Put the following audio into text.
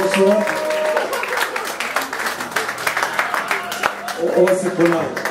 お合わせ来ない